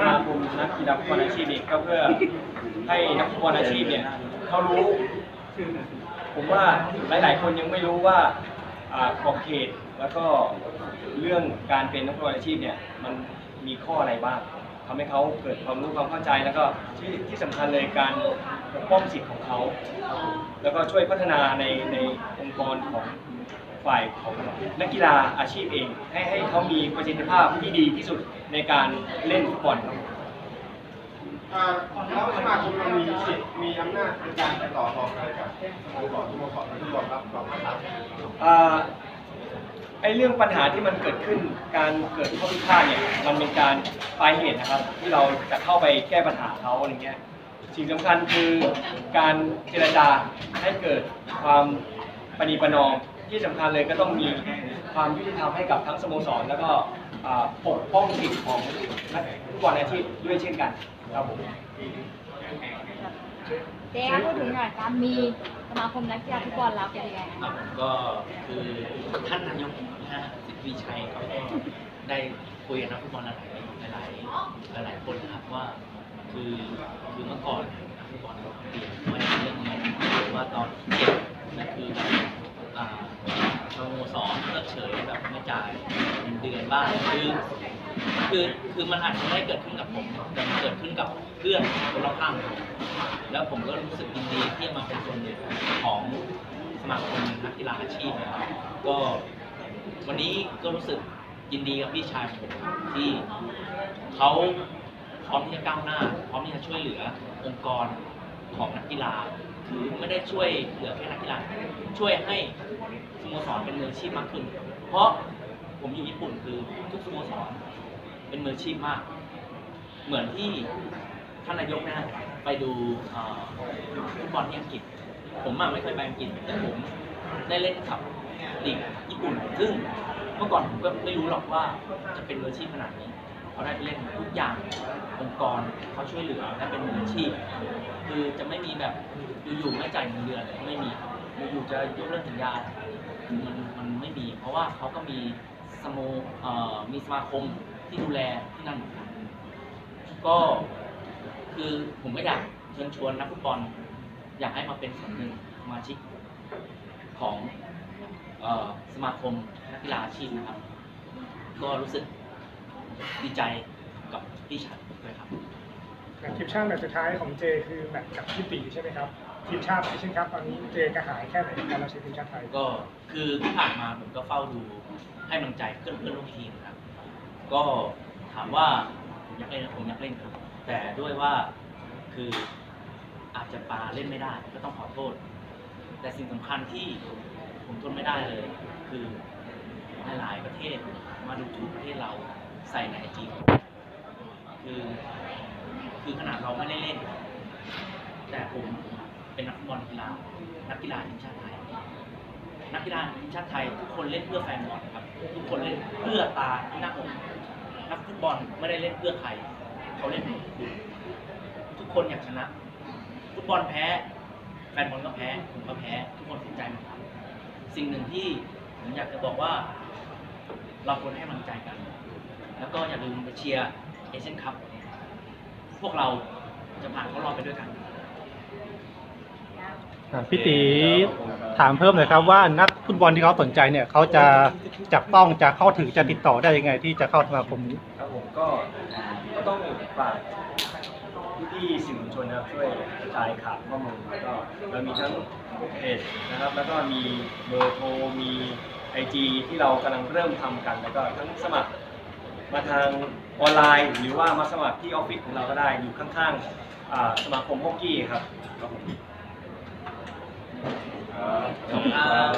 สมาคมนักกีฬาฟุตบอลอาชีพนี่ก็เพื่อให้นักฟุตบอลอาชีพเนี่ยเขารู้ ผมว่าหลาย ๆ คนยังไม่รู้ว่าอ่าขอบเขตแล้วก็เรื่องการเป็นนักฟุตบอลอาชีพเนี่ยมันมีข้ออะไรบ้างทำให้เขาเกิดความรู้ความเข้าใจแล้วก็ที่ที่สำคัญเลยการปกป้องสิทธิ์ของเขา แล้วก็ช่วยพัฒนาในในองค์กรของ ฝ่ายของนักกีฬาอาชีพเอง ให้ให้เขามีประสิทธิภาพที่ดีที่สุดในการเล่นฟุตบอลครับอ่าแล้วสมาคมมีสิทธิ์มีอำนาจในการต่อรองอะไรกับสโมสรสโมสรที่ยอมรับความรับไอ้เรื่องปัญหาที่มันเกิดขึ้นการเกิดข้อพิพาทเนี่ยมันเป็นการปลายเหตุนะครับ ที่เราจะเข้าไปแก้ปัญหาเขาอะไรเงี้ยสิ่งสำคัญคือการเจรจาให้เกิดความปณีประนอม ที่สำคัญเลยก็ต้องมีความยุติธรรมให้กับทั้งสโมสร แล้วก็อ่าปกป้องสิทธิ์ของนักฟุตบอลอาชีพด้วยเช่นกันครับผม เจ๊พูดถึงหน่อยการมีสมาคมนักกีฬาฟุตบอลแล้วเป็นยังไงครับผมก็คือท่านนายกนะฮะสิทธิวิชัยเขาก็ได้คุยกับนักฟุตบอลหลายหลายหลายหลายคนนะครับว่า คือคือเมื่อก่อนนักฟุตบอลเราเปลี่ยนไม่เรื่องเงินว่าตอนเจ็บนั่นคือแบบอ่าสโมสรเลิกเฉยแบบไม่จ่ายเงินเดือน บ้างคือคือคือมันอาจจะไม่ได้เกิดขึ้นกับผมแต่มันเกิดขึ้นกับเพื่อนคนรอบข้างผมแล้วผมก็รู้สึกยินดีที่มาเป็นส่วนหนึ่งของสมาคมนักกีฬาอาชีพนะครับก็วันนี้ก็รู้สึกยินดีกับพี่ชายผมที่เขาพร้อมที่จะก้าวหน้า พร้อมที่จะช่วยเหลือองค์กรของนักกีฬาคือไม่ได้ช่วยเหลือแค่นักกีฬาช่วยให้สโมสรเป็นมืออาชีพมากขึ้น เพราะ ผมอยู่ญี่ปุ่นคือทุกสโมสรเป็นมืออาชีพมาก เหมือนที่ท่านนายกนะไปดูฟุตบอลที่อังกฤษ ผมอะไม่เคยไปอังกฤษแต่ผมได้เล่นกับลีกญี่ปุ่น ซึ่งเมื่อก่อนผมก็ไม่รู้หรอกว่าจะเป็นมืออาชีพขนาดนี้เขาได้ไปเล่นทุกอย่างองค์กรเขาช่วยเหลือและเป็นมืออาชีพ คือจะไม่มีแบบอยู่ๆไม่จ่ายเงินเดือนไม่มีอยู่ๆจะยกเลิกสัญญามันมันไม่มี เพราะว่าเขาก็มี สโมเอ่อมีสมาคมที่ดูแลที่นั่นก็คือผมก็อยากเชิญชวนนักฟุตบอลอยากให้มาเป็นส่วนหนึ่งสมาชิกของเออสมาคมนักกีฬาอาชีพนะครับ ก็รู้สึกดีใจกับพี่ชัดด้วยครับแมตช์ทีมชาติแมตช์สุดท้ายของเจคือแมตช์กับญี่ปุ่นใช่ไหมครับ ทีมชาติใช่ไหมครับ ตอนนี้เจกระหายแค่ไหนในการเราเชียร์ทีมชาติไทยก็คือที่ผ่านมาผมก็เฝ้าดูให้กำลังใจเพื่อนเพื่อนร่วมทีมครับ ก็ถามว่าผมอยากเล่นนะผมอยากเล่นครับ แต่ด้วยว่าคืออาจจะปาเล่นไม่ได้ ก็ต้องขอโทษ แต่สิ่งสำคัญที่ผมทนไม่ได้เลย คือหลายๆประเทศมาดูถูกประเทศเราใส่ในจีคือคือขนาดเราไม่ได้เล่น แต่ผมเป็น นักกีฬานักกีฬาทีมชาติไทย นักกีฬาทีมชาติไทย ทุกคนเล่นเพื่อแฟนบอลครับ ทุกคนเล่นเพื่อตาที่หน้าอกนักฟุตบอลไม่ได้เล่นเพื่อใคร เขาเล่นเพื่อคุณทุกคนอยากชนะ ฟุตบอลแพ้ แฟนบอลก็แพ้ ผมก็แพ้ ทุกคนเสียใจหมดครับ สิ่งหนึ่งที่ผมอยากจะบอกว่า เราควรให้กำลังใจกัน แล้วก็อย่าลืมไปเชียร์เอเชียนคัพ พวกเราจะผ่านเข้ารอบไปด้วยกัน พี่ตีถามเพิ่มหน่อยครับว่านักฟุตบอลที่เขาสนใจเนี่ยเขาจะจับต้องจะเข้าถึงจะติดต่อได้ยังไง ที่จะเข้าสมาคมนี้ครับผมก็ก็ต้องฝากพี่ๆสื่อมวลชนนะครับช่วยกระจายข่าวข้อมูลแล้วก็เรามีทั้งเพจนะครับแล้วก็มีเบอร์โทรมีไอจีที่เรากำลังเริ่มทำกัน แล้วก็ทั้งสมัครมาทางออนไลน์ หรือว่ามาสมัครที่ออฟฟิศของเราก็ได้อยู่ข้างๆสมาคมฮอกกี้ครับครับผม 啊怎么啦